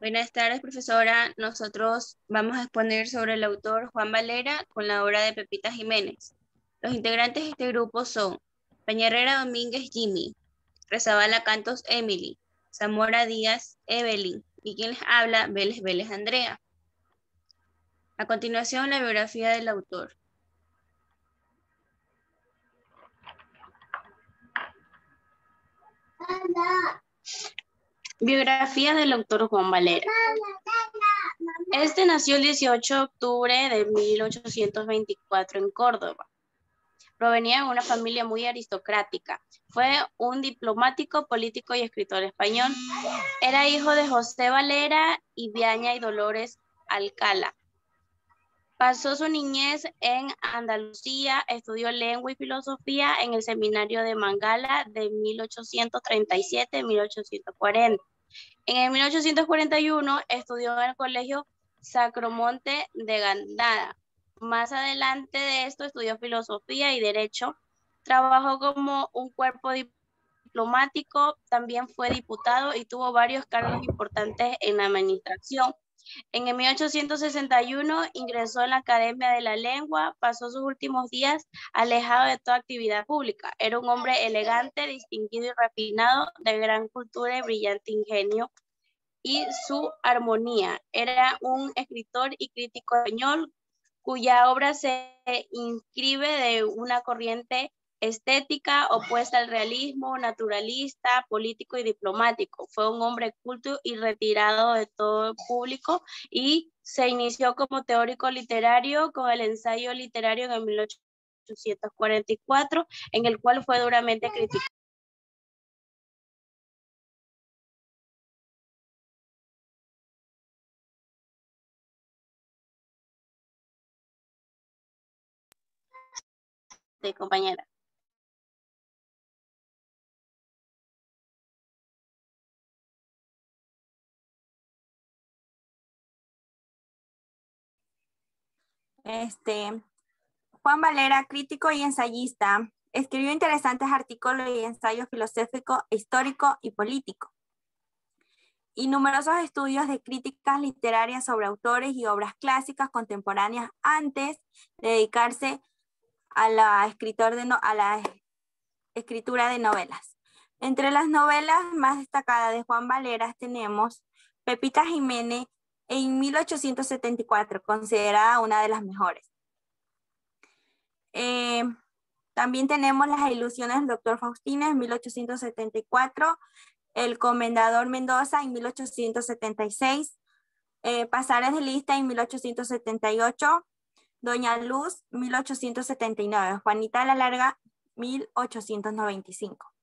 Buenas tardes, profesora. Nosotros vamos a exponer sobre el autor Juan Valera con la obra de Pepita Jiménez. Los integrantes de este grupo son Peñarrera Domínguez Jimmy, Rezabala Cantos Emily, Zamora Díaz Evelyn y quien les habla Vélez Vélez Andrea. A continuación, la biografía del autor. Biografía del autor Juan Valera. Este nació el 18 de octubre de 1824 en Córdoba. Provenía de una familia muy aristocrática. Fue un diplomático, político y escritor español. Era hijo de José Valera y Viaña y Dolores Alcala. Pasó su niñez en Andalucía, estudió lengua y filosofía en el seminario de Mangala de 1837-1840. En el 1841 estudió en el colegio Sacromonte de Gandara. Más adelante de esto estudió filosofía y derecho. Trabajó como un cuerpo diplomático, también fue diputado y tuvo varios cargos importantes en la administración en el 1861 ingresó en la Academia de la Lengua, pasó sus últimos días alejado de toda actividad pública. Era un hombre elegante, distinguido y refinado, de gran cultura y brillante ingenio y su armonía. Era un escritor y crítico español cuya obra se inscribe de una corriente estética opuesta al realismo, naturalista, político y diplomático. Fue un hombre culto y retirado de todo el público y se inició como teórico literario con el ensayo literario en el 1844, en el cual fue duramente criticado. compañera. Este, Juan Valera, crítico y ensayista, escribió interesantes artículos y ensayos filosóficos, histórico y político. Y numerosos estudios de críticas literarias sobre autores y obras clásicas contemporáneas antes de dedicarse a la escritura de novelas. Entre las novelas más destacadas de Juan Valera tenemos Pepita Jiménez en 1874, considerada una de las mejores. Eh, también tenemos las ilusiones del doctor Faustino en 1874, el comendador Mendoza en 1876, eh, Pasares de Lista en 1878, Doña Luz 1879, Juanita la Larga 1895.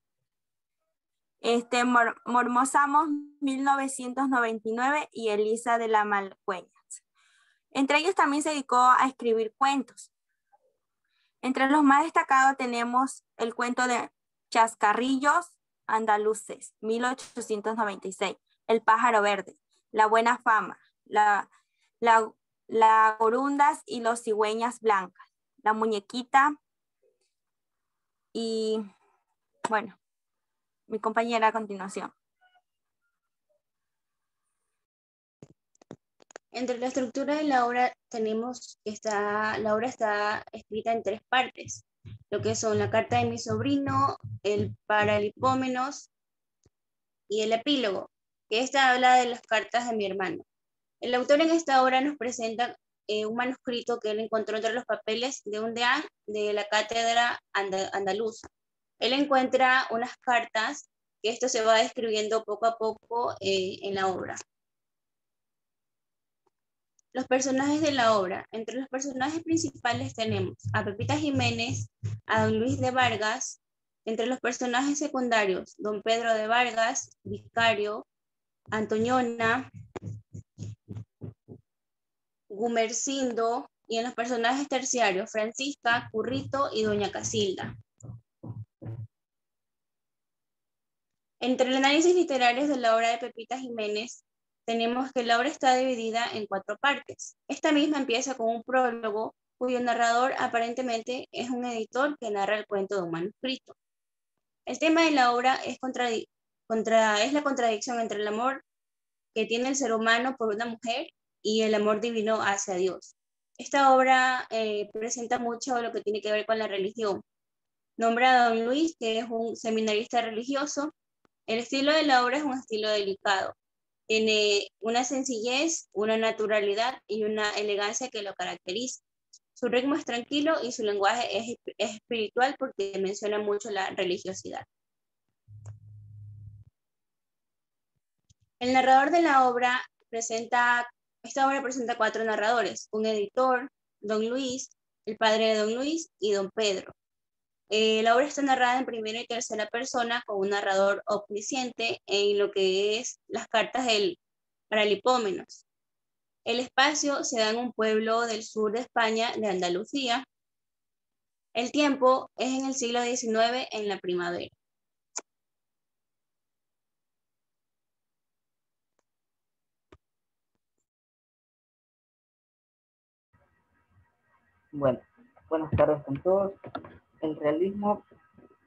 Este, Mormosamos 1999 y Elisa de la Malcueñas. Entre ellos también se dedicó a escribir cuentos. Entre los más destacados tenemos el cuento de Chascarrillos Andaluces, 1896, El pájaro verde, La buena fama, La, la, la Gorundas y los cigüeñas blancas, La muñequita y bueno, mi compañera a continuación. Entre la estructura de la obra tenemos que está, la obra está escrita en tres partes, lo que son la carta de mi sobrino, el paralipómenos y el epílogo, que esta habla de las cartas de mi hermano. El autor en esta obra nos presenta eh, un manuscrito que él encontró entre los papeles de un deán de la cátedra andaluza. Él encuentra unas cartas que esto se va describiendo poco a poco eh, en la obra. Los personajes de la obra. Entre los personajes principales tenemos a Pepita Jiménez, a don Luis de Vargas. Entre los personajes secundarios, don Pedro de Vargas, Vicario, Antoñona, Gumercindo, y en los personajes terciarios, Francisca, Currito y doña Casilda. Entre el análisis literario de la obra de Pepita Jiménez, tenemos que la obra está dividida en cuatro partes. Esta misma empieza con un prólogo cuyo narrador aparentemente es un editor que narra el cuento de un manuscrito. El tema de la obra es, la contradicción entre el amor que tiene el ser humano por una mujer y el amor divino hacia Dios. Esta obra eh, presenta mucho lo que tiene que ver con la religión. Nombra a Don Luis, que es un seminarista religioso. El estilo de la obra es un estilo delicado. Tiene una sencillez, una naturalidad y una elegancia que lo caracteriza. Su ritmo es tranquilo y su lenguaje es, espiritual porque menciona mucho la religiosidad. El narrador de la obra presenta, esta obra presenta cuatro narradores, un editor, don Luis, el padre de don Luis y don Pedro. Eh, la obra está narrada en primera y tercera persona con un narrador omnisciente en lo que es las cartas del Paralipómenos. El espacio se da en un pueblo del sur de España, de Andalucía. El tiempo es en el siglo XIX, en la primavera. Bueno, buenas tardes con todos. El realismo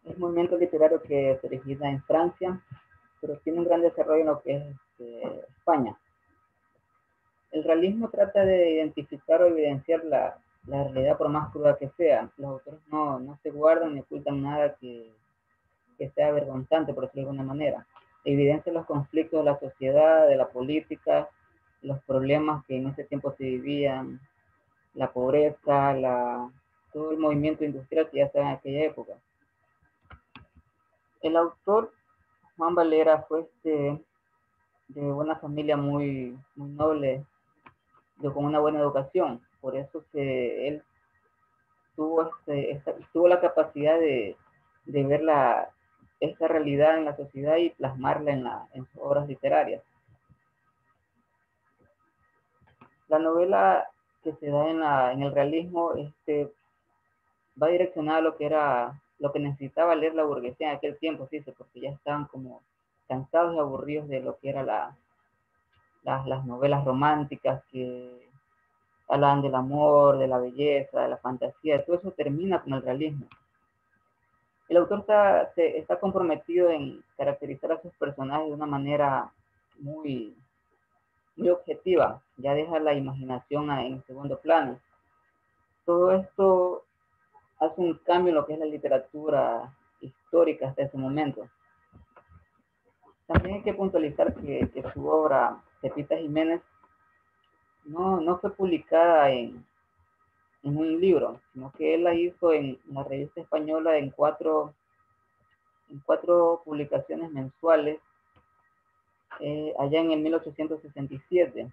es un movimiento literario que se origina en Francia, pero tiene un gran desarrollo en lo que es este, España. El realismo trata de identificar o evidenciar la, la realidad por más cruda que sea. Los autores no, no se guardan ni ocultan nada que, que sea vergonzante, por decirlo de alguna manera. Evidencia los conflictos de la sociedad, de la política, los problemas que en ese tiempo se vivían, la pobreza, la, todo el movimiento industrial que ya estaba en aquella época. El autor, Juan Valera, fue este, de una familia muy, muy noble con una buena educación. Por eso se, él tuvo, este, tuvo la capacidad de, de ver la, esta realidad en la sociedad y plasmarla en, la, sus obras literarias. La novela que se da en, la, en el realismo este, va direccionada a lo que era lo que necesitaba leer la burguesía en aquel tiempo, sí, porque ya estaban como cansados y aburridos de lo que era la, las, novelas románticas que hablan del amor, de la belleza, de la fantasía, todo eso termina con el realismo. El autor está, está comprometido en caracterizar a sus personajes de una manera muy, muy objetiva, ya deja la imaginación en segundo plano. Todo esto hace un cambio en lo que es la literatura histórica hasta ese momento. También hay que puntualizar que, su obra Pepita Jiménez no, no fue publicada en, en un libro, sino que él la hizo en la revista española en cuatro, en cuatro publicaciones mensuales eh, allá en el 1867,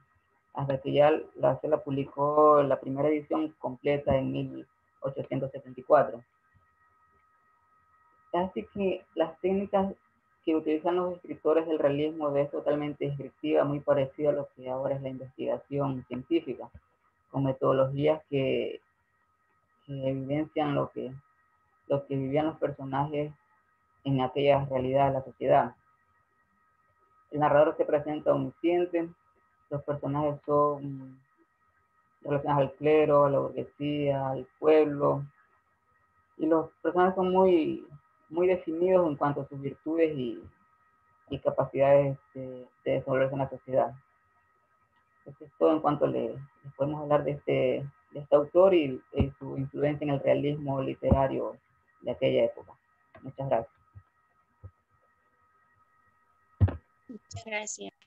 hasta que ya la, se la publicó la primera edición completa en 1874. Así que las técnicas que utilizan los escritores del realismo es totalmente descriptiva, muy parecida a lo que ahora es la investigación científica, con metodologías que, evidencian lo que, lo que vivían los personajes en aquella realidad de la sociedad. El narrador se presenta omnisciente, los personajes son relacionados al clero, a la burguesía, al pueblo, y los personajes son muy muy definidos en cuanto a sus virtudes y, capacidades de, desenvolverse en la sociedad. Eso es todo en cuanto le, podemos hablar de este, de este autor y su influencia en el realismo literario de aquella época. Muchas gracias. Muchas gracias.